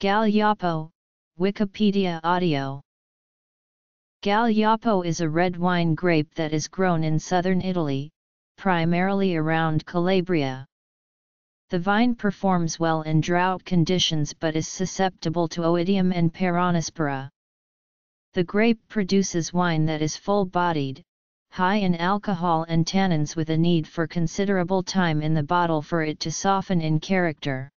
Gaglioppo, Wikipedia audio Gaglioppo is a red wine grape that is grown in southern Italy, primarily around Calabria. The vine performs well in drought conditions but is susceptible to oidium and peronospora. The grape produces wine that is full-bodied, high in alcohol and tannins with a need for considerable time in the bottle for it to soften in character.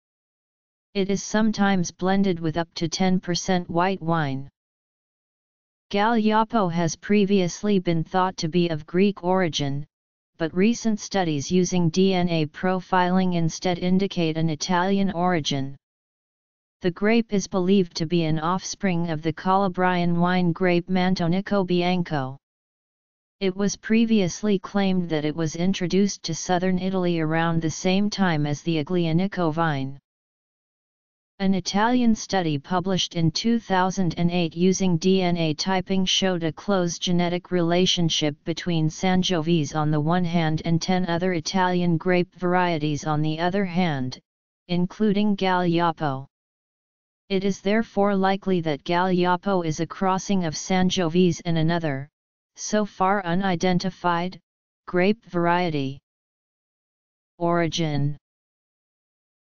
It is sometimes blended with up to 10% white wine. Gaglioppo has previously been thought to be of Greek origin, but recent studies using DNA profiling instead indicate an Italian origin. The grape is believed to be an offspring of the Calabrian wine grape Mantonico Bianco. It was previously claimed that it was introduced to southern Italy around the same time as the Aglianico vine. An Italian study published in 2008 using DNA typing showed a close genetic relationship between Sangiovese on the one hand and 10 other Italian grape varieties on the other hand, including Gaglioppo. It is therefore likely that Gaglioppo is a crossing of Sangiovese and another, so far unidentified, grape variety. Origin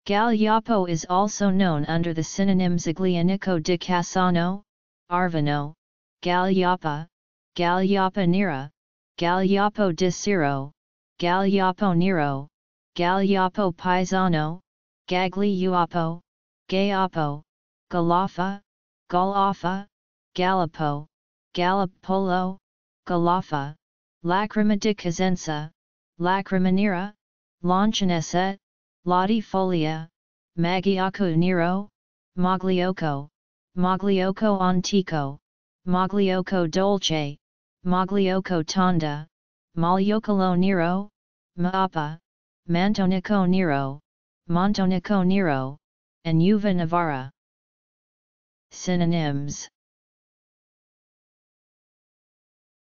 Gaglioppo is also known under the synonyms Aglianico di Cassano, Arvano, Gaglioppa, Gaglioppa nera, Gaglioppo di Ciro, Gaglioppo nero, Gaglioppo paisano, Gagliuapo, Gayapo, Galafa, Galafa, Gallipo, Gallipolo, Galafa, Lacrima di Cosenza, Lacrima nera, Loncinese, Latifolia, Magliocco Nero, Magliocco, Magliocco Antico, Magliocco Dolce, Magliocco Tonda, Magliocolo Nero, Maapa, Mantonico Nero, Montonico Nero, and Uva Navarra. Synonyms